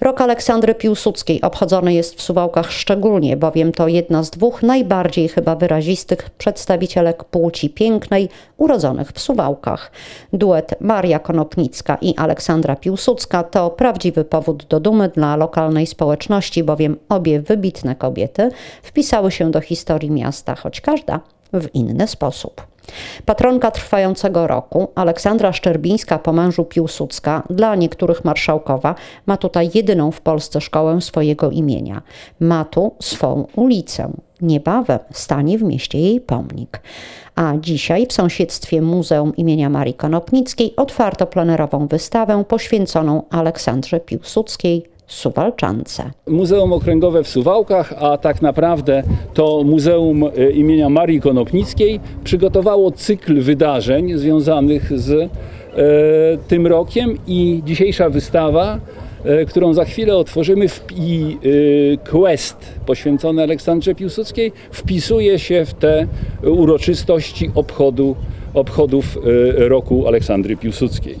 Rok Aleksandry Piłsudskiej obchodzony jest w Suwałkach szczególnie, bowiem to jedna z dwóch najbardziej chyba wyrazistych przedstawicielek płci pięknej urodzonych w Suwałkach. Duet Maria Konopnicka i Aleksandra Piłsudska to prawdziwy powód do dumy dla lokalnej społeczności, bowiem obie wybitne kobiety wpisały się do historii miasta, choć każda w inny sposób. Patronka trwającego roku, Aleksandra Szczerbińska po mężu Piłsudska, dla niektórych marszałkowa, ma tutaj jedyną w Polsce szkołę swojego imienia. Ma tu swą ulicę. Niebawem stanie w mieście jej pomnik. A dzisiaj w sąsiedztwie Muzeum imienia Marii Konopnickiej otwarto plenerową wystawę poświęconą Aleksandrze Piłsudskiej Suwalczance. Muzeum Okręgowe w Suwałkach, a tak naprawdę to Muzeum e, imienia Marii Konopnickiej przygotowało cykl wydarzeń związanych z e, tym rokiem i dzisiejsza wystawa, e, którą za chwilę otworzymy w, i e, quest poświęcony Aleksandrze Piłsudskiej wpisuje się w te uroczystości obchodu, obchodów e, roku Aleksandry Piłsudskiej.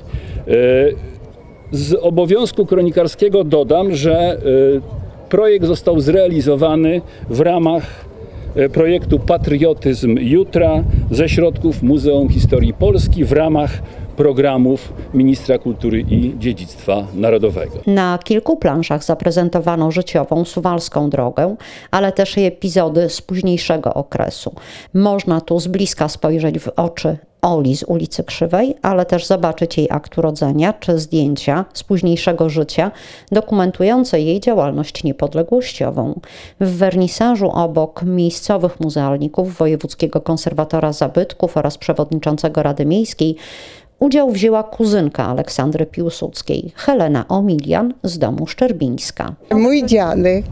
Z obowiązku kronikarskiego dodam, że y, projekt został zrealizowany w ramach y, projektu Patriotyzm Jutra ze środków Muzeum Historii Polski w ramach programów Ministra Kultury i Dziedzictwa Narodowego. Na kilku planszach zaprezentowano życiową suwalską drogę, ale też i epizody z późniejszego okresu. Można tu z bliska spojrzeć w oczy Oli z ulicy Krzywej, ale też zobaczyć jej akt urodzenia czy zdjęcia z późniejszego życia dokumentujące jej działalność niepodległościową. W wernisażu obok miejscowych muzealników, wojewódzkiego konserwatora zabytków oraz przewodniczącego Rady Miejskiej Udział wzięła kuzynka Aleksandry Piłsudskiej, Helena Omilian z domu Szczerbińska. Mój dziadek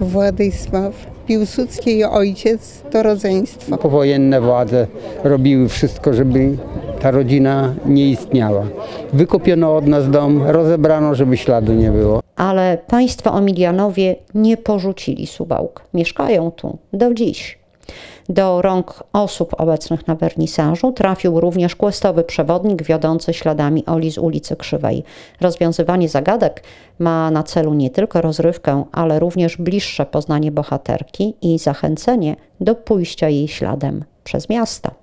Władysław Piłsudski i ojciec to rodzeństwo. Powojenne władze robiły wszystko, żeby ta rodzina nie istniała. Wykopiono od nas dom, rozebrano, żeby śladu nie było. Ale państwo Omilianowie nie porzucili Suwałk. Mieszkają tu do dziś. Do rąk osób obecnych na wernisażu trafił również questowy przewodnik wiodący śladami Oli z ulicy Krzywej. Rozwiązywanie zagadek ma na celu nie tylko rozrywkę, ale również bliższe poznanie bohaterki i zachęcenie do pójścia jej śladem przez miasto.